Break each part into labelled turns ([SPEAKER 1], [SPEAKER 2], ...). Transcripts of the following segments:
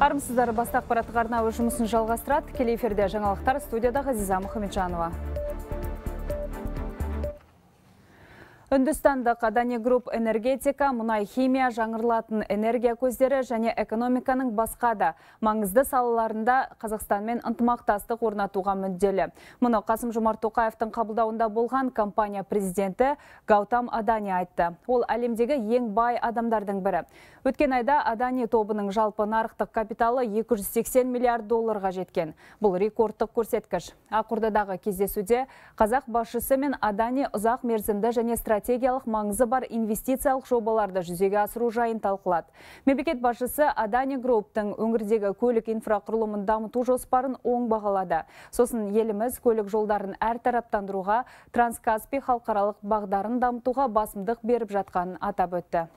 [SPEAKER 1] армысыздар басты ақпараттық арна өз жұмысын жалғастырады тікелей эфирде жаңалықтар студияда ғазиза мұхамеджанова Үндістандық Адани Групп энергетика, мұнай химия, жаңырлатын энергия көздері және экономиканың басқа да маңызды салаларында Қазақстанмен ынтымақтастық орнатуға мүдделі. Мұны Қасым Жомарт Тоқаевтың қабылдауында болған компания президенті Гаутам Адани айтты. Ол әлемдегі ең бай адамдардың бірі. Өткен айда Адани тобының жалпы нарықтық капиталы 280 миллиард долларға жеткен. Бұл рекордтық көрсеткіш. Ақордадағы кездесуде қазақ басшысы мен Адани ұзақ мерзімді және стратегиялық маңызы бар инвестициялық жобаларды жүзеге асыру жайын талқылады. Мемлекет басшысы Адани Групптың өңірдегі көлік инфрақұрылымын дамыту жоспарын оң бағалады. Сосын еліміз көлік жолдарын әртараптандыруға, Транскаспий халықаралық бағдарын дамытуға басымдық беріп жатқанын атап өтті.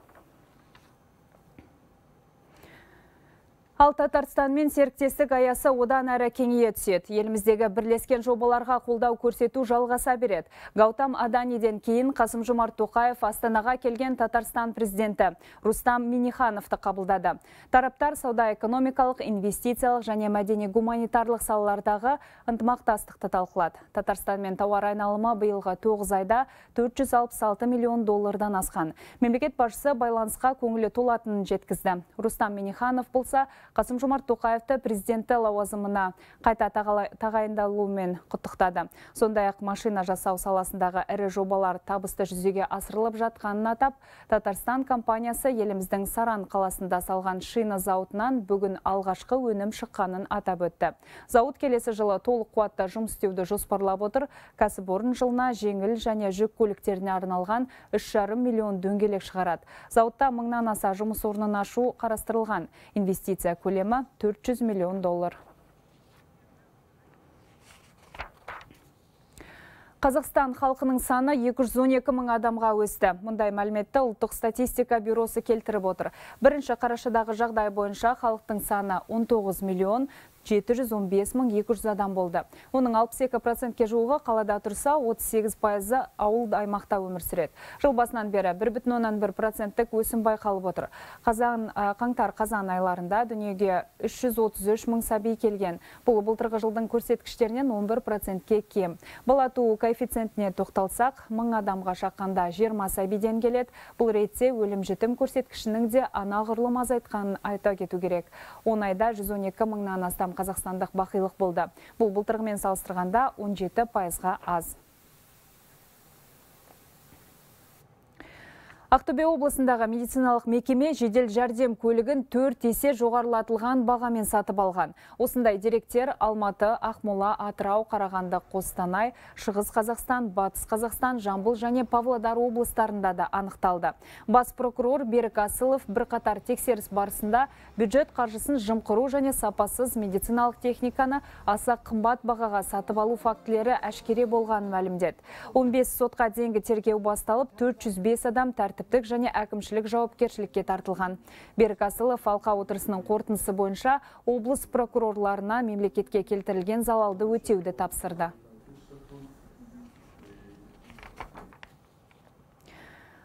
[SPEAKER 1] Ал Татарстанмен серіктестік аясы одан әрі кеңейе түседі. Еліміздегі бірлескен жобаларға қолдау көрсету жалғаса береді. Гаутам Аданиден кейін Қасым Жомарт Тоқаев Астанаға келген Татарстан президенті Рустам Минихановты қабылдады. Тараптар сауда экономикалық, инвестициялық және мәдени гуманитарлық салалардағы ынтымақтастықты талқылады. Татарстанмен тауар айналымы биылғы 9 айда 466 миллион доллардан асқан. Мемлекет басшысы байланысқа көңілі толатынын жеткізді. Рустам Миниханов болса Қасым Жомарт Тоқаевты президенті лауазымына қайта тағайындалуымен құттықтады. Сондай ақ машина жасау саласындағы ірі жобалар табысты жүзеге асырылып жатқанын атап, Татарстан компаниясы еліміздің Саран қаласында салған шина зауытынан бүгін алғашқы өнім шыққанын атап өтті. Зауыт келесі жылы толық қуатта жұмыс істеуді жоспарлап отыр. Кәсіпорын жылына жеңіл және жүк көліктеріне арналған 3,5 миллион дөңгелек шығарады. Зауытта мыңнан аса жұмыс орнын ашу қарастырылған. Инвестиция көлемі 400 миллион доллар. Қазақстан халқының саны 212 мың адамға өсті. Мұндай мәліметті ұлттық статистика бюросы келтіріп отыр. Бірінші қарашадағы жағдай бойынша халықтың саны 19 миллион 715 адам болды. Оның 62%ке жуығы қалада тұрса, 38 пайызы ауыл аймақта өмір сүреді. Жыл басынан бері 1,1%-тік өсім байқалып отыр. Қаңтар қазан айларында дүниеге 333 мың сәби келген. Бұл былтырғы жылдың көрсеткіштерінен 11%-ке кем. Бала туу коэффициентіне тоқталсақ, мың адамға шаққанда 20 сәбиден келеді. Бұл ретте өлім жітім көрсеткішінің де анағұрлым азайтқанын айта кету керек. 10 айда 112 мыңнан астам қазақстандық бақилық болды. Бұл бұлтырғымен салыстырғанда 17 пайызға аз. Ақтөбе облысындағы медициналық мекеме жедел жәрдем көлігін төрт есе жоғарылатылған бағамен сатып алған. Осындай деректер Алматы, Ақмола, Атырау, Қарағанды, Қостанай, Шығыс Қазақстан, Батыс Қазақстан, Жамбыл және Павлодар облыстарында да анықталды. Бас прокурор Берік Асылов бірқатар тексеріс барысында бюджет қаржысын жымқыру және сапасыз медициналық техниканы аса қымбат бағаға сатып алу фактілері әшкере болғанын мәлімдеді. 15 сотқа дейінгі тергеу басталып 405 адам тәртіп тәртіптік және әкімшілік жауапкершілікке тартылған. Берік Асылов алқа отырысының қорытындысы бойынша облыс прокурорларына мемлекетке келтірілген залалды өтеуді тапсырды.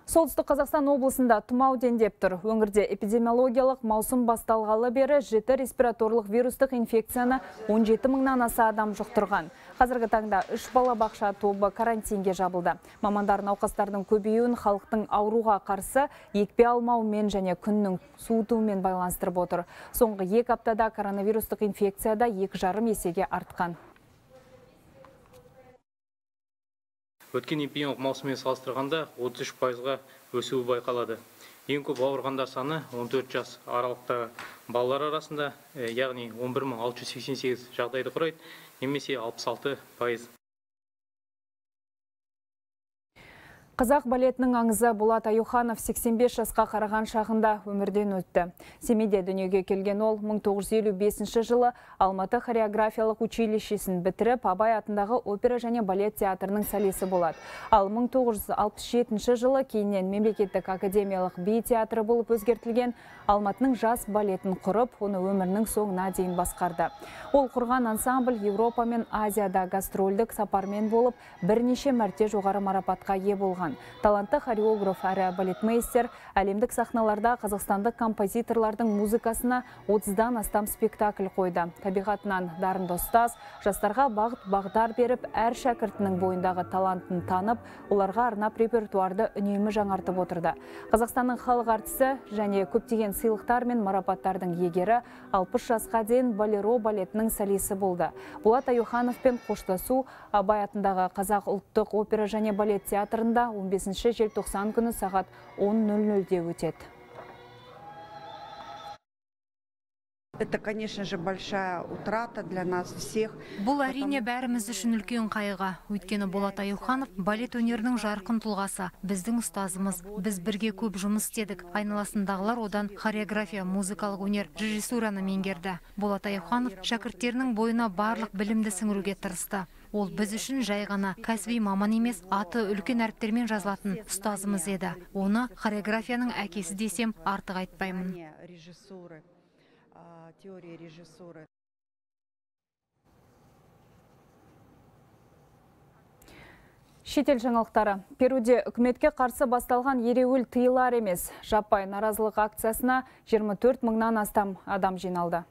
[SPEAKER 1] Солтүстік Қазақстан облысында тұмау дендеп тұр. Өңірде эпидемиологиялық маусым басталғалы бері жіті респираторлық вирустық инфекцияны 17 мыңнан аса адам жұқтырған. Қазіргі таңда үш балабақша тобы карантинге жабылды. Мамандар науқастардың көбеюін халықтың ауруға қарсы екпе алмауымен және күннің суытуымен байланыстырып отыр. Соңғы екі аптада коронавирустық инфекцияда екі жарым есеге артқан.
[SPEAKER 2] Өткен эпидемиялық маусыммен салыстырғанда 33 пайызға өсуі байқалады. Ең көп ауырғандар саны 14 жас аралықтағы балалар арасында яғни 11688 жағдайды құрайды немесе 66 пайыз.
[SPEAKER 1] Қазақ балетінің аңызы Болат Аюханов 85 жасқа қараған шағында өмірден өтті. Семейде дүниеге келген ол 1955 жылы Алматы хореографиялық училищесін бітіріп, Абай атындағы опера және балет театрының сәлесі болады. Ал 1967 жылы кейіннен мемлекеттік академиялық би театры болып өзгертілген Алматының жас балетін құрып, оны өмірінің соңына дейін басқарды. Ол құрған ансамбль Европа мен Азияда гастрольдік сапармен болып, бірнеше мәрте жоғары марапатқа ие болған болған. Талантты хореограф әрі балетмейстер әлемдік сахналарда қазақстандық композиторлардың музыкасына 30-дан астам спектакль қойды. Табиғатынан дарынды ұстаз, жастарға бағыт бағдар беріп, әр шәкіртінің бойындағы талантын танып, оларға арнап репертуарды үнемі жаңартып отырды. Қазақстанның халық артисі және көптеген сыйлықтар мен марапаттардың егері 60 жасқа дейін балеро балетінің солисі болды. Болат Аюхановпен қоштасу Абай атындағы Қазақ ұлттық опера және балет театрында 15 желтоқсан күні сағат 10.00-де өтеді.
[SPEAKER 3] Это, конечно же, большая утрата для нас всех.
[SPEAKER 4] Бұл әрине бәріміз үшін үлкен қайғы. Өйткені Болат Аюханов балет өнерінің жарқын тұлғасы, біздің ұстазымыз. Біз бірге көп жұмыс істедік. Айналасындағылар одан хореография, музыкалық өнер, режиссураны меңгерді. Болат Аюханов шәкірттерінің бойына барлық білімді сіңіруге тырысты. Ол біз үшін жай ғана кәсіби маман емес, аты үлкен әріптермен жазылатын ұстазымыз еді. Оны хореографияның әкесі десем артық айтпаймын.
[SPEAKER 3] Теория режиссуры.
[SPEAKER 1] Шетел жаңалықтары. Перуде үкіметке қарсы басталған ереуіл тыйылар емес. Жаппай наразылық акциясына 24 мыңнан астам адам жиналды.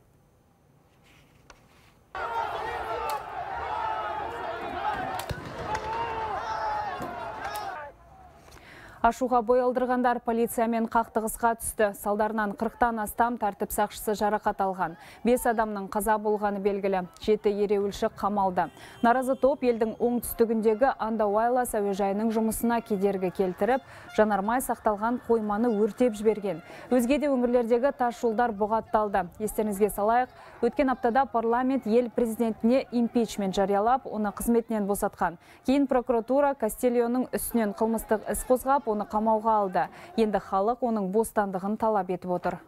[SPEAKER 1] Ашуға бой алдырғандар полициямен қақтығысқа түсті. Салдарынан 40-тан астам тәртіп сақшысы жарақат алған. 5 адамның қаза болғаны белгілі. Жеті ереуілші қамалды. Наразы топ елдің оңтүстігіндегі Андауайлас әуежайының жұмысына кедергі келтіріп, жанармай сақталған қойманы өртеп жіберген. Өзге де өңірлердегі тас жолдар бұғатталды. Естеріңізге салайық, өткен аптада парламент ел президентіне импичмент жариялап, оны қызметінен босатқан. Кейін прокуратура Кастелионың үстінен қылмыстық іс қозғап, оны қамауға алды. Енді халық оның бостандығын талап етіп отыр.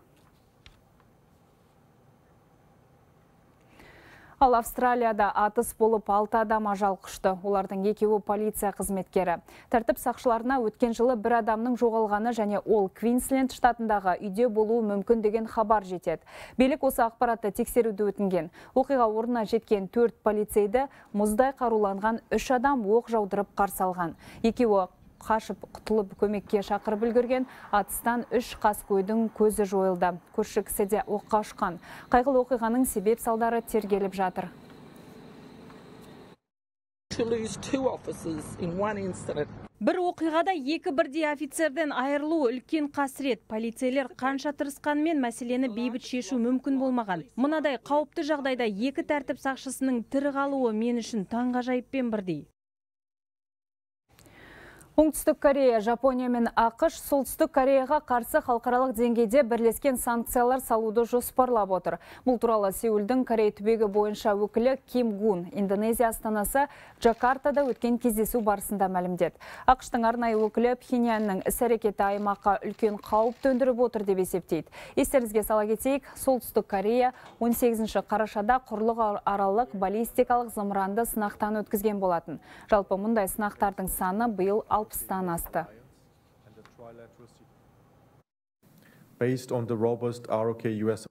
[SPEAKER 1] Ал Австралияда атыс болып алты адам ажал құшты. Олардың екеуі полиция қызметкері. Тәртіп сақшыларына өткен жылы бір адамның жоғалғаны және ол Квинсленд штатындағы үйде болуы мүмкін деген хабар жетеді. Билік осы ақпаратты тексеруді өтінген. Оқиға орнына жеткен төрт полицейді мұздай қаруланған үш адам оқ жаудырып қарсы алған. Екеуі қашып құтылып көмекке шақырып үлгерген атыстан үш қаскөйдің көзі жойылды. Көрші кісі де оққа ұшқан. Қайғылы оқиғаның себеп салдары тергеліп жатыр.
[SPEAKER 5] Бір оқиғада екі бірдей офицерден айырылу үлкен қасірет. Полицейлер қанша тырысқанымен мәселені бейбіт шешу мүмкін болмаған. Мынадай қауіпті жағдайда екі тәртіп сақшысының тірі қалуы мен үшін таңғажайыппен бірдей.
[SPEAKER 1] Оңтүстік Корея, Жапония мен ақш солтүстік Кореяға қарсы халықаралық деңгейде бірлескен санкциялар салуды жоспарлап отыр. Бұл туралы Сеулдің Корея түбегі бойынша өкілі Ким Гун Индонезия астанасы Джакартада өткен кездесу барысында мәлімдеді. ақштың арнайы өкілі Пхеньянның іс-әрекеті аймаққа үлкен қауіп төндіріп отыр деп есептейді. Естеріңізге сала кетейік, солтүстік Корея 18 қарашада құрлық аралық баллистикалық зымыранды сынақтан өткізген болатын. Жалпы мұндай сынақтардың саны биыл алпыстан асты.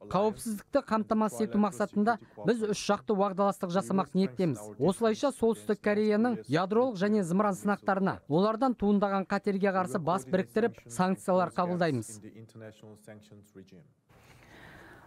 [SPEAKER 6] Қауіпсіздікті қамтамасыз ету мақсатында біз үш жақты уағдаластық жасамақ ниеттеміз осылайша солтүстік кореяның ядролық және зымыран сынақтарына олардан туындаған қатерге қарсы бас біріктіріп санкциялар қабылдаймыз.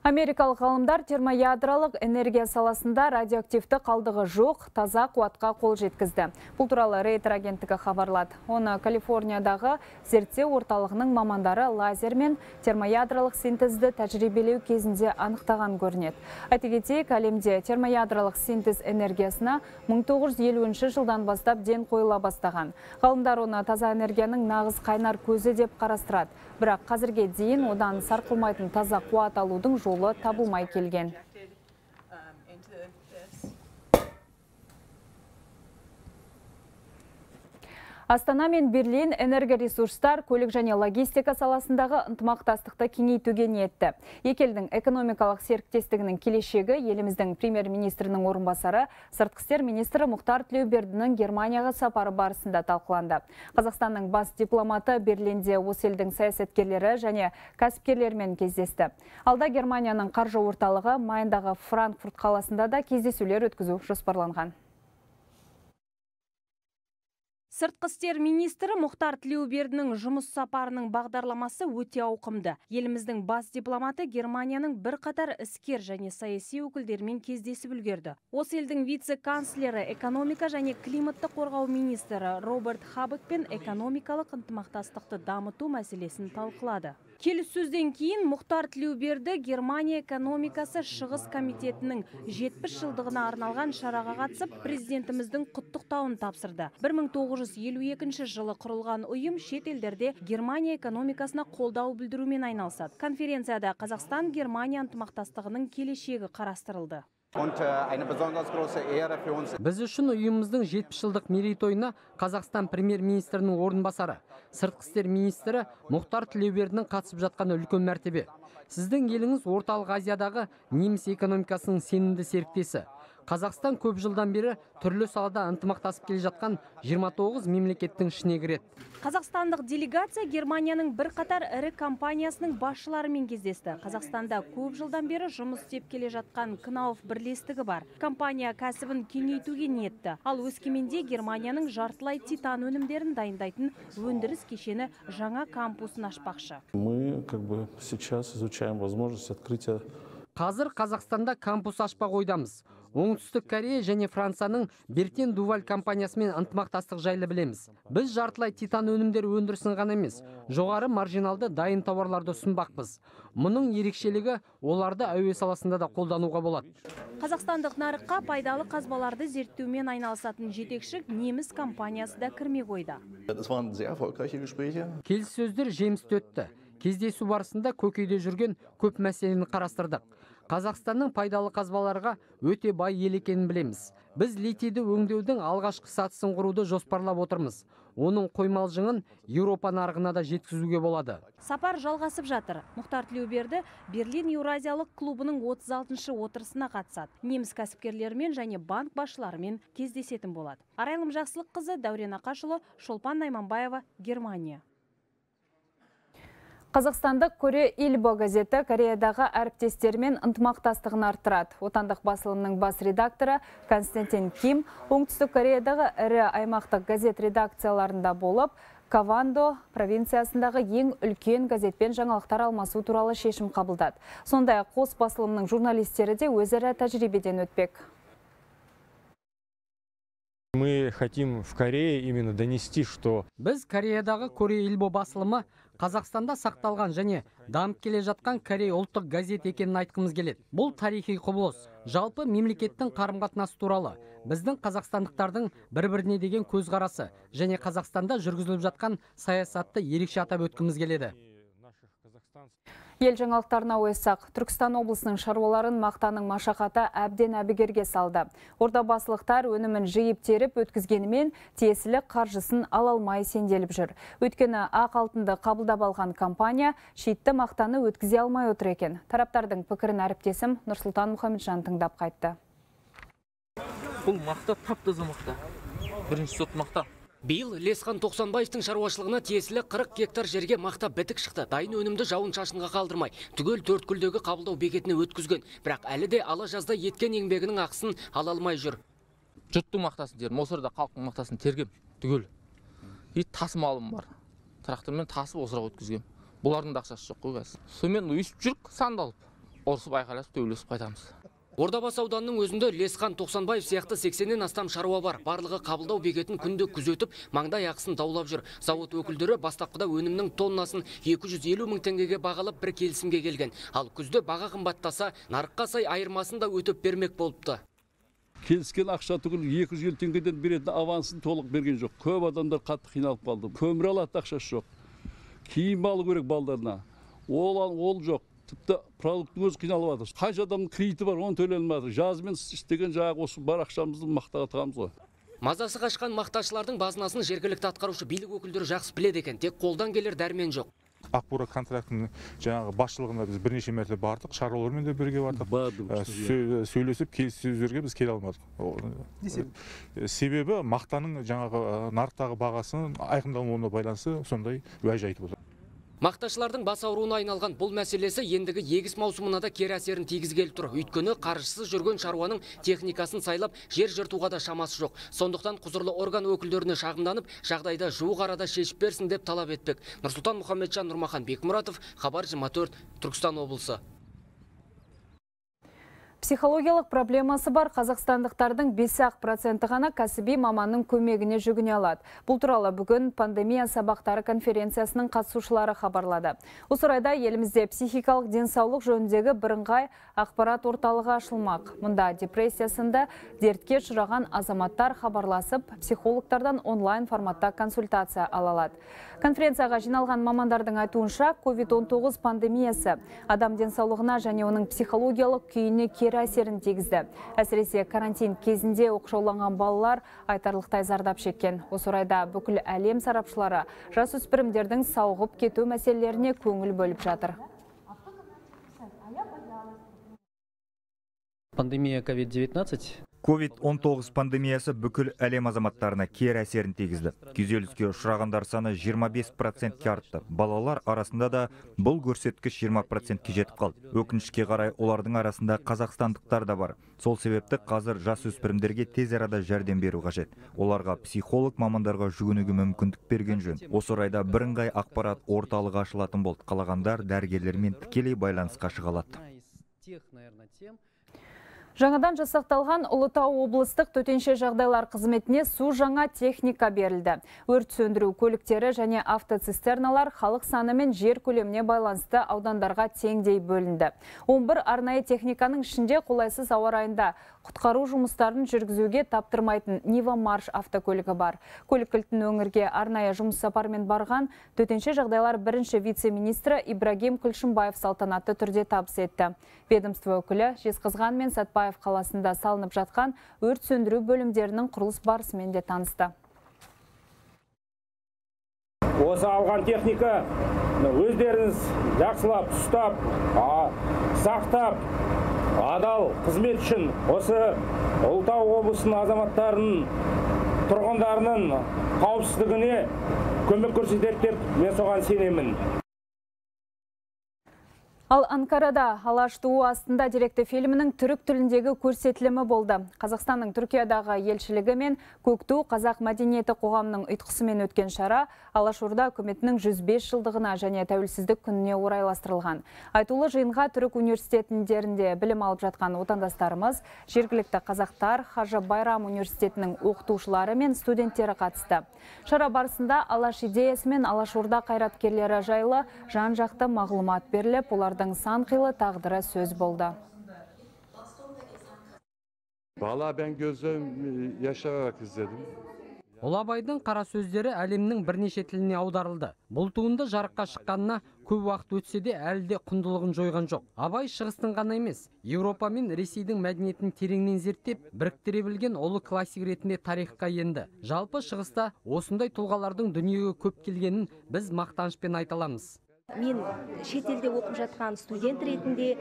[SPEAKER 1] Америкалық ғалымдар термоядролық энергия саласында радиоактивті қалдығы жоқ, таза қуатқа қол жеткізді. Бұл туралы Рейтер агенттігі хабарлады. Оны Калифорниядағы зерттеу орталығының мамандары лазермен термоядролық синтезді тәжірибелеу кезінде анықтаған көрінеді. Айта кетейік, әлемде термоядролық синтез энергиясына 1950 жылдан бастап ден қойыла бастаған. Ғалымдар оны таза энергияның нағыз қайнар көзі деп қарастырады. Бірақ қазірге дейін одан сарқылмайтын таза қуат алудың жолы табылмай келген. Астана мен Берлин энергоресурстар, көлік және логистика саласындағы ынтымақтастықты кеңейтуге ниетті. Екелдің экономикалық серіктестігінің келешегі еліміздің премьер-министрінің орынбасары, сыртқы істер министрі Мұхтар Тілеубердінің Германияға сапары барысында талқыланды. Қазақстанның бас дипломаты Берлинде осы елдің саясаткерлері және кәсіпкерлермен кездесті. Алда Германияның қаржы орталығы Майндағы Франкфурт қаласында да кездесулер өткізу жоспарланған.
[SPEAKER 5] Сыртқы істер министрі Мұхтар Тілеубердінің жұмыс сапарының бағдарламасы өте ауқымды. Еліміздің бас дипломаты Германияның бірқатар іскер және саяси өкілдерімен кездесіп үлгерді. Осы елдің вице-канцлері экономика және климатты қорғау министрі Роберт Хабек экономикалық ынтымақтастықты дамыту мәселесін талқылады. Келіссөзден кейін Мұхтар Тілеуберді Германия экономикасы шығыс комитетінің 70 жылдығына арналған шараға қатысып, президентіміздің құттықтауын тапсырды. 1952 жылы құрылған ұйым шет елдерде Германия экономикасына қолдау білдірумен айналысады. Конференцияда Қазақстан Германия ынтымақтастығының келешегі қарастырылды.
[SPEAKER 6] Біз үшін ұйымымыздың 70 жылдық мерейтойына қазақстан премьер-министрінің орынбасары сыртқы істер министрі мұхтар тілеубердінің қатысып жатқаны үлкен мәртебе. Сіздің еліңіз орталық азиядағы неміс экономикасының сенімді серіктесі. Қазақстан көп жылдан бері түрлі салада ынтымақтасып келе жатқан 29 мемлекеттің ішіне кіреді
[SPEAKER 5] Қазақстандық делегация Германияның бірқатар ірі компаниясының басшыларымен кездесті. Қазақстанда көп жылдан бері жұмыс істеп келе жатқан Кнауф бірлестігі бар. Компания кәсібін кеңейтуге ниетті. Ал Өскеменде Германияның жартылай титан өнімдерін дайындайтын өндіріс кешені жаңа кампусын ашпақшы.
[SPEAKER 7] Мы как бы сейчас изучаем возможность открытия
[SPEAKER 6] қазір қазақстанда кампус ашпақ ойдамыз оңтүстік корея және францияның бертен дуваль компаниясымен ынтымақтастық жайлы білеміз. Біз жартылай титан өнімдері өндірісін ғана емес жоғары маржиналды дайын тауарларды ұсынбақпыз. Мұның ерекшелігі оларды әуе саласында да қолдануға болады.
[SPEAKER 5] Қазақстандық нарыққа пайдалы қазбаларды зерттеумен айналысатын жетекші неміс компаниясы да кірме қойды.
[SPEAKER 6] Келіссөздер жемісті өтті. Кездесу барысында көкейде жүрген көп мәселені қарастырдық. Қазақстанның пайдалы қазбаларға өте бай ел екенін білеміз біз литийді өңдеудің алғашқы сатысын құруды жоспарлап отырмыз оның қоймалжыңын еуропа нарығына да жеткізуге болады
[SPEAKER 5] Сапар жалғасып жатыр. Мұхтар Тілеуберді Берлин Еуразиялық клубының 36-шы отырысына қатысады. Неміс кәсіпкерлерімен және банк басшыларымен кездесетін болады. Арайлым Жақсылық қызы Дәурен Ақашұлы, Шолпан Найманбаева, Германия.
[SPEAKER 1] Қазақстандық көре Илбо газеті Кореядағы әріптестермен ынтымақтастығын арттырады. Отандық басылымның бас редакторы Константин Ким оңтүстік Кореядағы ірі аймақтық газет редакцияларында болып, Кавандо провинциясындағы ең үлкен газетпен жаңалықтар алмасу туралы шешім қабылдады. Сондай қос басылымның журналистері де өзара тәжірибеден өтпек.
[SPEAKER 8] Хотим в Корее именно донести, что
[SPEAKER 6] біз кореядағы корея илбо басылымы қазақстанда сақталған және дамып келе жатқан корей ұлттық газет екенін айтқымыз келеді. Бұл тарихи құбылыс. Жалпы мемлекеттің қарым қатынасы туралы біздің қазақстандықтардың бір біріне деген көзқарасы және қазақстанда жүргізіліп жатқан саясатты ерекше атап өткіміз келеді.
[SPEAKER 1] Ел жаңалықтарына ойсақ, Түркістан облысының шаруаларын мақтаның машақаты әбден әбігерге салды. Ордабасылықтар өнімін жиып теріп өткізгенімен тиесілі қаржысын ала алмай сенделіп жүр. Өйткені ақ алтынды қабылдап алған компания шитті мақтаны өткізе алмай отыр екен. Тараптардың пікірін әріптесім Нұрсұлтан Мұхамеджан тыңдап қайтты.
[SPEAKER 9] бұл мақта тап мақта бірінші сорт мақта
[SPEAKER 10] Биыл Лесхан Тоқсанбаевтың шаруашылығына тиесілі 40 гектар жерге мақта бітік шықты. Дайын өнімді жауын шашынға қалдырмай, түгел төрткүлдегі қабылдау бекетіне өткізген. Бірақ әлі де ала жазда еткен еңбегінің ақысын ала алмай жүр.
[SPEAKER 9] жұрттың мақтасын тердім осы арада халықтың мақтасын тергем түгел и тасымалым бар трактормен тасып осырақ өткізгем бұлардың да ақшасы жоқ қой қазір сонымен өйстіп жүрік сандалып ұрысып айқайласып төбелесіп қайтамыз
[SPEAKER 10] Ордабас ауданының өзінде Лесхан Тоқсанбаев сияқты 80-нен астам шаруа бар. Барлығы қабылдау бекетін күнде күзетіп, маңдай ақысын даулап жүр. Зауыт өкілдері бастапқыда өнімнің тоннасын 250 мың теңгеге бағалап бір келісімге келген. Ал күзде баға қымбаттаса, нарыққа сай айырмасын да өтіп бермек болыпты.
[SPEAKER 11] келіскен ақша түгіл 250 теңгеден беретін авансын толық берген жоқ көп адамдар қатты қиналып қалды көмір алатын ақшасы жоқ киім алу керек балдарына ол ол жоқ тіпті продукттың өзі қиналып жатыр. Қанша адамның кредиті бар оны төлей алмай жатыр жазымен істеген жаңағы осы бар ақшамызды мақтаға тығамыз ғой.
[SPEAKER 10] Мазасы қашқан мақташылардың базынасын жергілікті атқарушы билік өкілдері жақсы біледі екен. Тек қолдан келер дәрмен жоқ.
[SPEAKER 12] ақбура контрактінің жаңағы басшылығына біз бірнеше мәрте бардық. Шаруалармен де бірге бардық. Ә, сө- сөйлесіп келіссөздерге біз келе алмадық. Ә, себебі мақтаның жаңағы ә, нарықтағы бағасының айқындалмауына байланысты сондай уәж айтып отыр
[SPEAKER 10] Мақташылардың бас ауруына айналған бұл мәселесі ендігі егіс маусымына да кері әсерін тигізгелі тұр. Өйткені қаржысыз жүрген шаруаның техникасын сайлап жер жыртуға да шамасы жоқ. Сондықтан құзырлы орган өкілдеріне шағымданып, жағдайда жуық арада шешіп берсін деп талап етпек. Нұрсұлтан Мұхаммеджан Нұрмахан Бекмұратов, Хабар 24, Түркістан облысы.
[SPEAKER 1] Психологиялық проблемасы бар қазақстандықтардың 5-ақ проценті ғана кәсіби маманның көмегіне жүгіне алады. Бұл туралы бүгін пандемия сабақтары конференциясының қатысушылары хабарлады. Осы орайда елімізде психикалық денсаулық жөніндегі бірыңғай ақпарат орталығы ашылмақ. Мұнда депрессиясында дертке ұшыраған азаматтар хабарласып, психологтардан онлайн форматта консультация ала алады. Конференцияға жиналған мамандардың айтуынша COVID-19 пандемиясы адам денсаулығына және оның психологиялық күйіне әсерін тигізді. Әсіресе карантин кезінде оқшауланған балалар айтарлықтай зардап шеккен. Осы орайда бүкіл әлем сарапшылары жасөспірімдердің сауығып кету мәселелеріне көңіл бөліп жатыр.
[SPEAKER 13] Пандемия COVID-19
[SPEAKER 14] COVID-19 пандемиясы бүкіл әлем азаматтарына кері әсерін тигізді. Күйзеліске ұшырағандар саны 25%-ке артты. Балалар арасында да бұл көрсеткіш 20%-ке жетіп қалды. Өкінішке қарай олардың арасында қазақстандықтар да бар. Сол себепті қазір жас өспірімдерге тез арада жәрдем беру қажет. Оларға психолог мамандарға жүгінуге мүмкіндік берген жөн. Осы орайда бірыңғай ақпарат орталығы ашылатын болды. Қалағандар дәрігерлермен тікелей байланысқа шыға алады.
[SPEAKER 1] Жаңадан жасақталған Ұлытау облыстық төтенше жағдайлар қызметіне су жаңа техника берілді. Өрт сөндіру көліктері және автоцистерналар халық саны мен жер көлеміне байланысты аудандарға теңдей бөлінді. 11 арнайы техниканың ішінде қолайсыз ауа райында құтқару жұмыстарын жүргізуге таптырмайтын Нива Марш автокөлігі бар. Көлік кілтін өңірге арнайы жұмыс сапармен барған төтенше жағдайлар бірінші вице-министрі Ибрагим Күлшімбаев салтанатты түрде табыс етті. Ведомство өкілі Жезқазған мен Сатпаев қаласында салынып жатқан өрт сөндіру бөлімдерінің құрылыс барысымен де танысты.
[SPEAKER 15] Осы алған техника өздеріңіз жақсылап ұстап, сақтап, адал қызмет үшін осы ұлытау облысының азаматтарының тұрғындарының қауіпсіздігіне көмек көрсетеді деп мен соған сенемін
[SPEAKER 1] Ал Анкарада Алаш туы астында деректі фильмінің түрік тіліндегі көрсетілімі болды. Қазақстанның Түркиядағы елшілігі мен Көкту қазақ мәдениеті қоғамының ұйтқысымен өткен шара Алашорда үкіметінің 105 жылдығына және тәуелсіздік күніне орайластырылған. Айтулы жиынға түрік университетіндерінде білім алып жатқан отандастарымыз, жергілікті қазақтар, Хажы Байрам университетінің оқытушылары мен студенттері қатысты. Шара барысында Алаш идеясы мен Алашорда қайраткерлері жайлы жан-жақты мағлұмат беріліп, оларды олардың сан қилы тағдыры сөз болды.
[SPEAKER 16] Valla ben gözüm yaşararak izledim.
[SPEAKER 6] Ұлы абайдың қара сөздері әлемнің бірнеше тіліне аударылды. Бұл туынды жарыққа шыққанына көп уақыт өтсе де әлі де құндылығын жойған жоқ. Абай шығыстың ғана емес, Еуропа мен Ресейдің мәдениетін тереңнен зерттеп, біріктіре білген ұлы классик ретінде тарихқа енді. Жалпы шығыста осындай тұлғалардың дүниеге көп келгенін біз мақтанышпен айта аламыз
[SPEAKER 17] мен шетелде оқып жатқан студент ретінде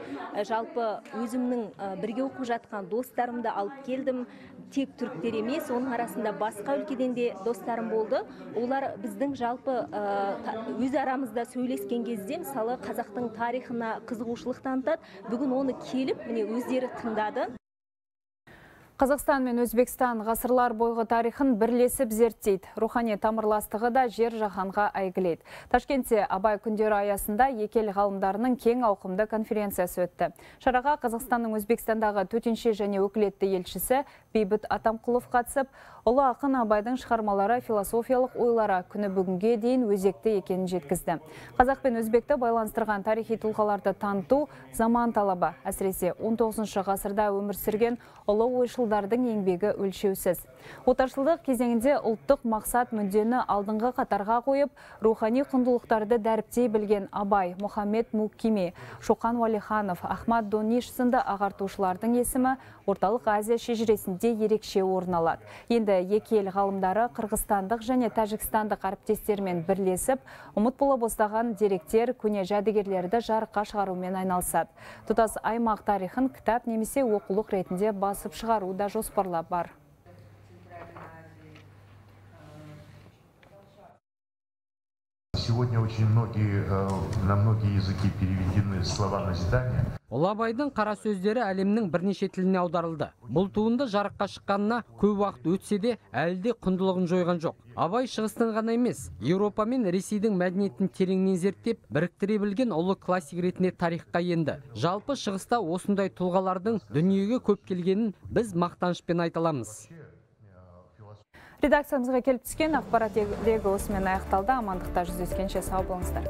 [SPEAKER 17] жалпы өзімнің бірге оқып жатқан достарымды алып келдім. Тек түріктер емес оның арасында басқа өлкеден де достарым болды. Олар біздің жалпы өз арамызда сөйлескен кезде мысалы қазақтың тарихына қызығушылық танытады. Бүгін оны келіп міне өздері тыңдады.
[SPEAKER 1] Қазақстан мен Өзбекстан ғасырлар бойғы тарихын бірлесіп зерттейді. Рухани тамырластығы да жер жаһанға әйгілейді. Ташкентте Абай күндері аясында екел ғалымдарының кең ауқымды конференциясы өтті. Шараға Қазақстанның Өзбекстандағы төтенше және өкілетті елшісі Бейбіт Атамқұлов қатысып, ұлы ақын Абайдың шығармалары философиялық ойлары күні бүгінге дейін өзекті екенін жеткізді. Қазақ пен Өзбекті байланыстырған тарихи тұлғаларды таныту заман талабы. Әсіресе 19 ғасырда өмір сүрген ұлы ойшылдардың еңбегі өлшеусіз. Отаршылдық кезеңінде ұлттық мақсат мүддені алдыңғы қатарға қойып, рухани құндылықтарды дәріптей білген Абай, Мұхаммед Муккиме, Шоқан Уалиханов, Ахмад Дониш сынды ағартушылардың есімі орталық Азия шежіресінде ерекше орын алады. Енді екі ел ғалымдары қырғызстандық және тәжікстандық әріптестермен бірлесіп, ұмыт бола бастаған деректер, көне жәдігерлерді жарыққа шығарумен айналысады. Тұтас аймақ тарихын кітап немесе оқулық ретінде басып шығару да жоспарлап бар.
[SPEAKER 18] Сегодня очень многие, э, на многие языки переведены слова назидания.
[SPEAKER 6] Ұлы қара сөздері әлемнің бірнеше тіліне аударылды. Бұл туынды жарыққа шыққанына көп уақыт өтсе де, әлі де құндылығын жойған жоқ. Абай шығыстың ғана емес, Еуропа мен Ресейдің мәдениетін тереңнен зерттеп, біріктіре білген ұлы классик ретінде тарихқа енді. Жалпы шығыста осындай тұлғалардың дүниеге көп келгенін біз мақтанышпен айта аламыз.
[SPEAKER 1] Редакциямызға келіп түскен ақпарат легі осымен аяқталды. Амандықта жүздескенше сау болыңыздар.